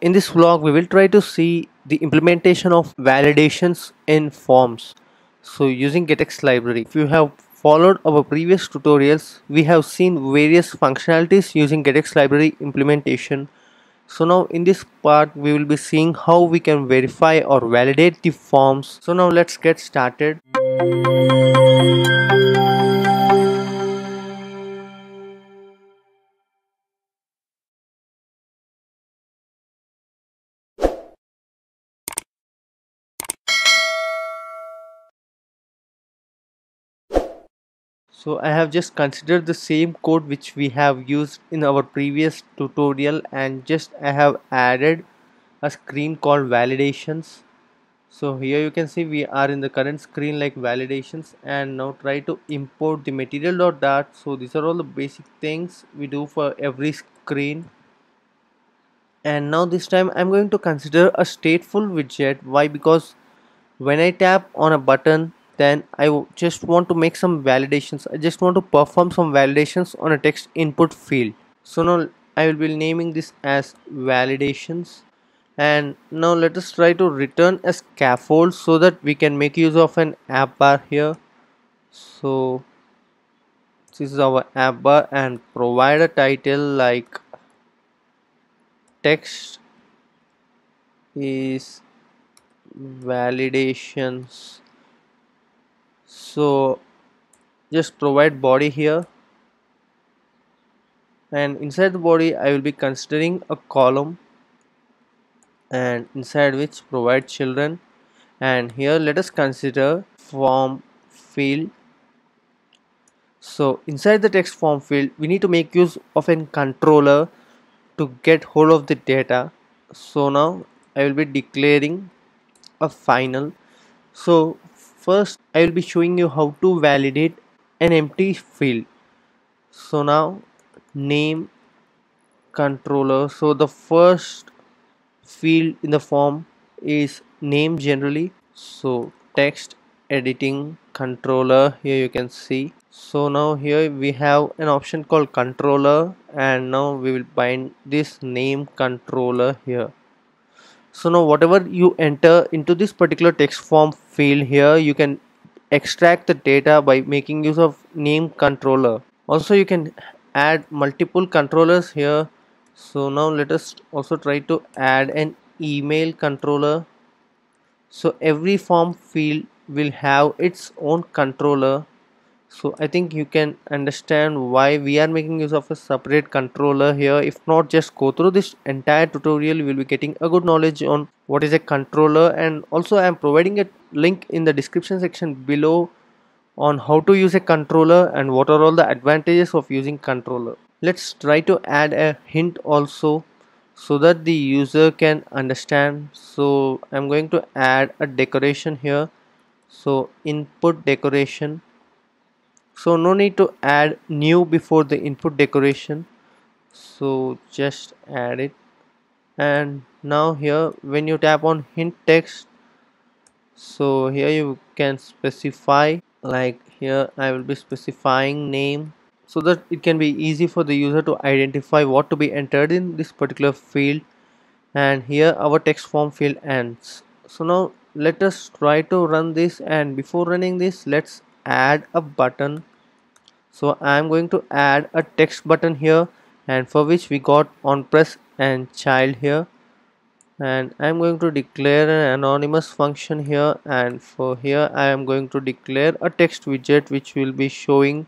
In this vlog we will try to see the implementation of validations in forms. So using getx library. If you have followed our previous tutorials we have seen various functionalities using getx library implementation. So now in this part we will be seeing how we can verify or validate the forms. So now let's get started. So I have just considered the same code which we have used in our previous tutorial and just I have added a screen called validations. So here you can see we are in the current screen like validations and now try to import the material.dart so these are all the basic things we do for every screen. And now this time I'm going to consider a stateful widget. Why? Because when I tap on a button then I just want to make some validations. I just want to perform some validations on a text input field. So now I will be naming this as validations. And now let us try to return a scaffold so that we can make use of an app bar here. So this is our app bar and provide a title like text is validations so just provide body here. And inside the body I will be considering a column. And inside which provide children. And here let us consider form field. So inside the text form field we need to make use of a controller to get hold of the data. So now I will be declaring a final. So first I will be showing you how to validate an empty field. So now name controller. So the first field in the form is name generally. So text editing controller here you can see. So now here we have an option called controller and now we will bind this name controller here. So now whatever you enter into this particular text form field here you can extract the data by making use of name controller. Also you can add multiple controllers here. So now let us also try to add an email controller. So every form field will have its own controller so I think you can understand why we are making use of a separate controller here. If not just go through this entire tutorial. You will be getting a good knowledge on what is a controller. And also I am providing a link in the description section below on how to use a controller and what are all the advantages of using controller. Let's try to add a hint also so that the user can understand. So I'm going to add a decoration here. So input decoration so no need to add new before the input decoration. So just add it. And now here when you tap on hint text so here you can specify like here I will be specifying name so that it can be easy for the user to identify what to be entered in this particular field. And here our text form field ends. So now let us try to run this. And before running this let's add a button. So I'm going to add a text button here and for which we got on press and child here. And I'm going to declare an anonymous function here and for here I am going to declare a text widget which will be showing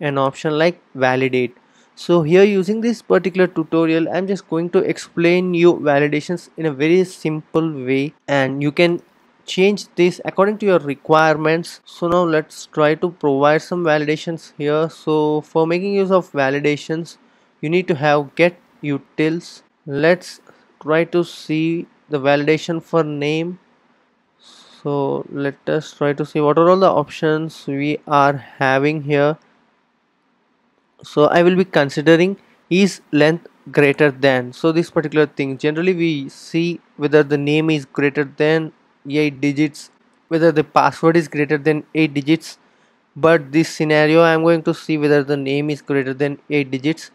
an option like validate. So here using this particular tutorial I'm just going to explain you validations in a very simple way and you can change this according to your requirements. So now let's try to provide some validations here. So for making use of validations you need to have get utils. Let's try to see the validation for name. So let us try to see what are all the options we are having here. So I will be considering is length greater than. So this particular thing generally we see whether the name is greater than 8 digits whether the password is greater than 8 digits but this scenario I'm going to see whether the name is greater than 8 digits.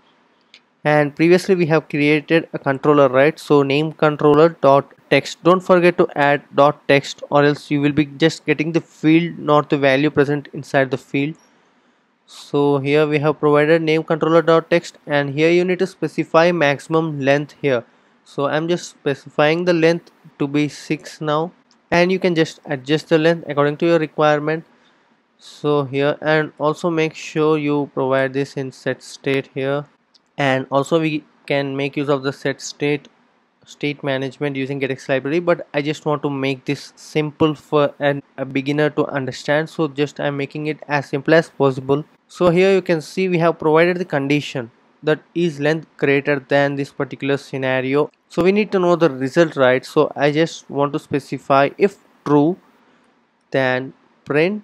And previously we have created a controller right? So name controller dot text. Don't forget to add dot text or else you will be just getting the field not the value present inside the field. So here we have provided name controller dot text and here you need to specify maximum length here. So i'm just specifying the length to be 6 now and you can just adjust the length according to your requirement. So here and also make sure you provide this in set state here. And also we can make use of the set state state management using getx library but i just want to make this simple for an, a beginner to understand. So just i'm making it as simple as possible. So here you can see we have provided the condition that is length greater than this particular scenario so we need to know the result right? So i just want to specify if true then print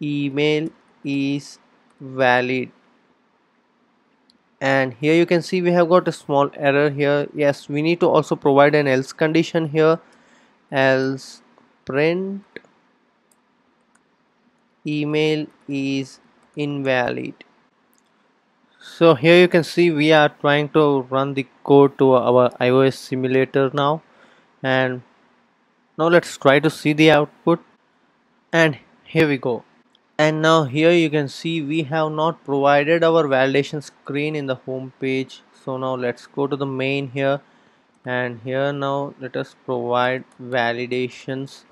email is valid. And here you can see we have got a small error here. Yes we need to also provide an else condition here. Else print email is invalid so here you can see we are trying to run the code to our iOS simulator now. And now let's try to see the output. And here we go. And now here you can see we have not provided our validation screen in the home page. So now let's go to the main here. And here now let us provide validations.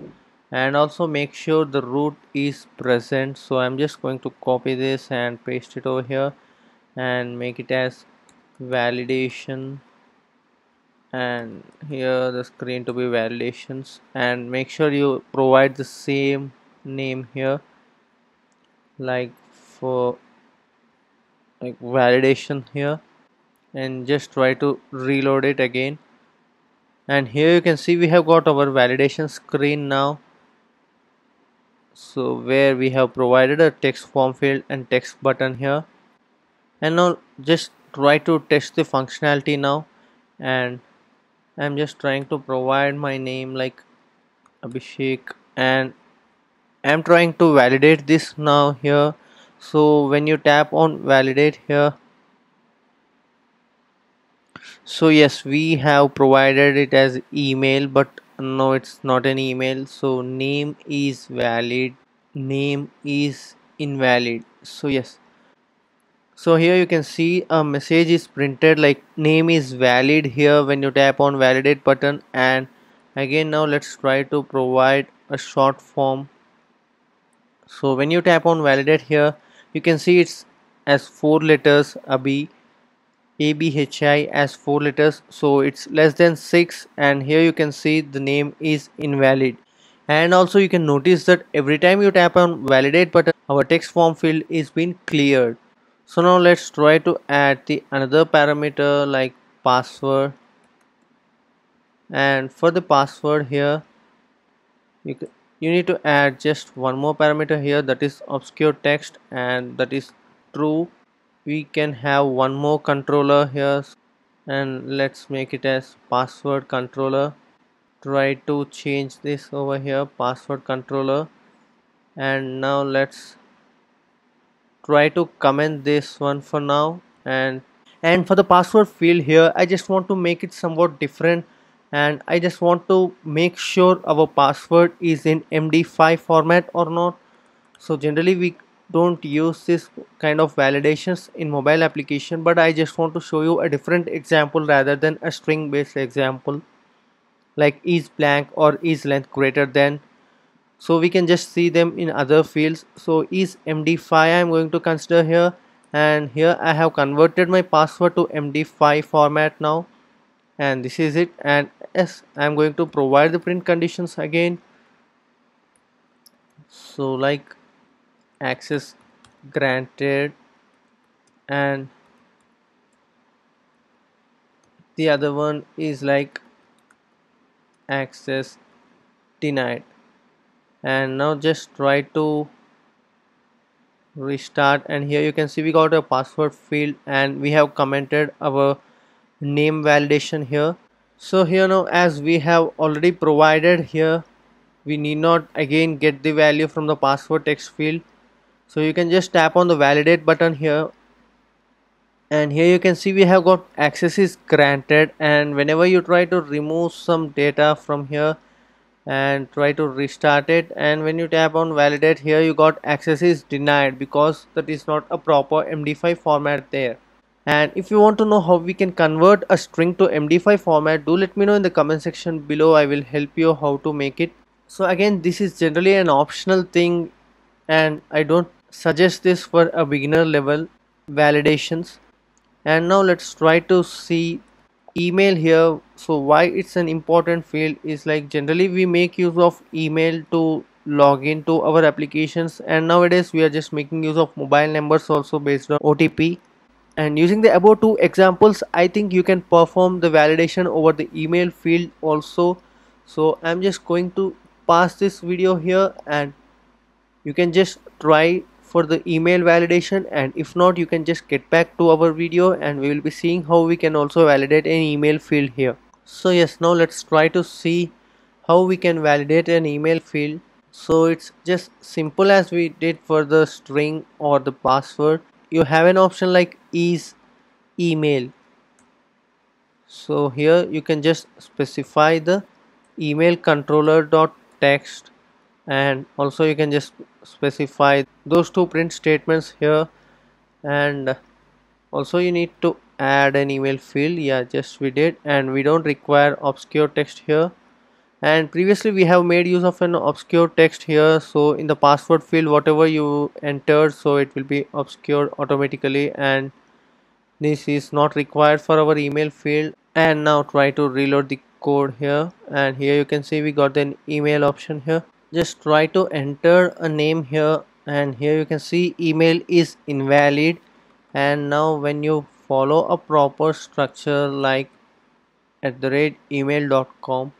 And also make sure the root is present. So I'm just going to copy this and paste it over here and make it as validation. And here the screen to be validations. And make sure you provide the same name here. Like for like validation here. And just try to reload it again. And here you can see we have got our validation screen now. So where we have provided a text form field and text button here and now just try to test the functionality now. And I'm just trying to provide my name like Abhishek. And I'm trying to validate this now here. So when you tap on validate here so yes we have provided it as email but no it's not an email. So name is valid. Name is invalid. So yes so here you can see a message is printed like name is valid here when you tap on validate button. And again now let's try to provide a short form. So when you tap on validate here you can see it's as four letters abhi abhi as four letters. So it's less than six. And here you can see the name is invalid. And also you can notice that every time you tap on validate button our text form field is being cleared so now let's try to add the another parameter like password. And for the password here you you need to add just one more parameter here that is obscure text and that is true. We can have one more controller here and let's make it as password controller. Try to change this over here password controller. And now let's try to comment this one for now. And and for the password field here I just want to make it somewhat different. And I just want to make sure our password is in MD5 format or not. So generally we don't use this kind of validations in mobile application but I just want to show you a different example rather than a string based example. Like is blank or is length greater than so we can just see them in other fields. So is MD5 I'm going to consider here. And here I have converted my password to MD5 format now. And this is it. And yes I'm going to provide the print conditions again. So like access granted. And the other one is like access denied and now just try to restart. And here you can see we got a password field and we have commented our name validation here. So here now as we have already provided here we need not again get the value from the password text field. So you can just tap on the validate button here. And here you can see we have got access is granted. And whenever you try to remove some data from here and try to restart it. And when you tap on validate here you got access is denied because that is not a proper md5 format there. And if you want to know how we can convert a string to md5 format do let me know in the comment section below. I will help you how to make it. So again this is generally an optional thing and i don't suggest this for a beginner level validations. And now let's try to see email here. So why it's an important field is like generally we make use of email to log into our applications. And nowadays we are just making use of mobile numbers also based on OTP and using the above two examples I think you can perform the validation over the email field also. So I'm just going to pass this video here and you can just try for the email validation and if not you can just get back to our video and we will be seeing how we can also validate an email field here. So yes now let's try to see how we can validate an email field. So it's just simple as we did for the string or the password. You have an option like is email. So here you can just specify the email controller dot text and also you can just specify those two print statements here. And also you need to add an email field. Yeah just we did. And we don't require obscure text here. And previously we have made use of an obscure text here. So in the password field whatever you entered so it will be obscured automatically. And this is not required for our email field. And now try to reload the code here. And here you can see we got an email option here just try to enter a name here and here you can see email is invalid. And now when you follow a proper structure like at the rate email.com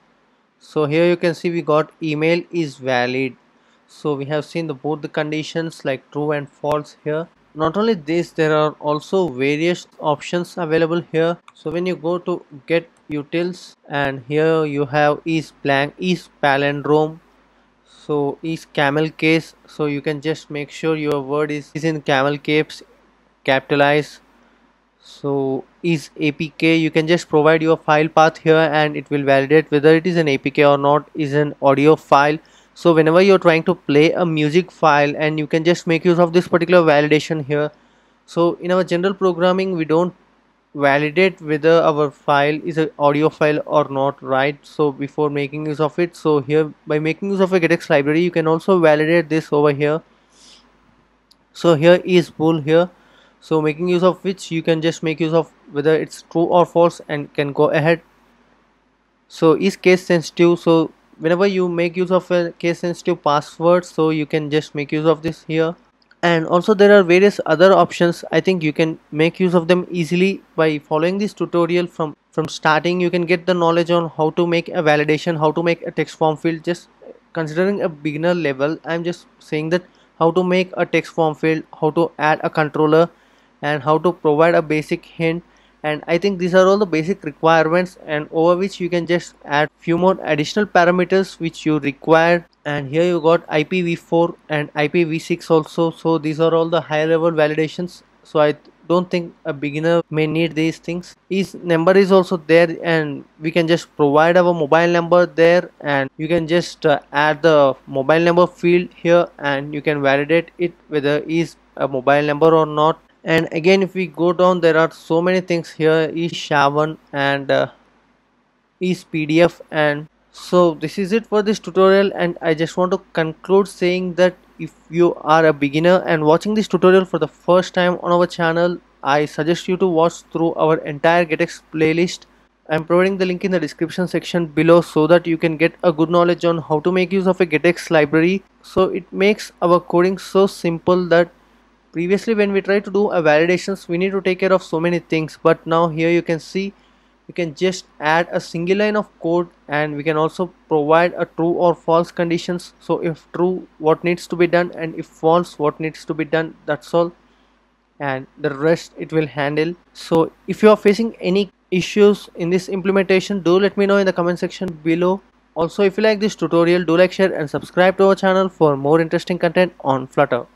so here you can see we got email is valid. So we have seen the both the conditions like true and false here. Not only this there are also various options available here. So when you go to get utils and here you have is blank is palindrome so is camel case so you can just make sure your word is, is in camel caps capitalize so is apk you can just provide your file path here and it will validate whether it is an apk or not is an audio file. So whenever you're trying to play a music file and you can just make use of this particular validation here. So in our general programming we don't validate whether our file is an audio file or not right? So before making use of it so here by making use of a getx library you can also validate this over here. So here is bool here. So making use of which you can just make use of whether it's true or false and can go ahead. So is case sensitive? So whenever you make use of a case sensitive password so you can just make use of this here and also there are various other options. I think you can make use of them easily by following this tutorial from from starting. You can get the knowledge on how to make a validation how to make a text form field. Just considering a beginner level i'm just saying that how to make a text form field how to add a controller and how to provide a basic hint. And I think these are all the basic requirements and over which you can just add few more additional parameters which you require and here you got IPv4 and IPv6 also. So these are all the high level validations. So I don't think a beginner may need these things. His number is also there and we can just provide our mobile number there and you can just uh, add the mobile number field here and you can validate it whether is a mobile number or not. And again if we go down there are so many things here. Is SHA-1 and uh, is PDF and so this is it for this tutorial and I just want to conclude saying that if you are a beginner and watching this tutorial for the first time on our channel I suggest you to watch through our entire GetX playlist. I'm providing the link in the description section below so that you can get a good knowledge on how to make use of a GetX library. So it makes our coding so simple that previously when we try to do a validations we need to take care of so many things. But now here you can see you can just add a single line of code and we can also provide a true or false conditions. So if true what needs to be done and if false what needs to be done that's all. And the rest it will handle. So if you are facing any issues in this implementation do let me know in the comment section below. Also if you like this tutorial do like share and subscribe to our channel for more interesting content on flutter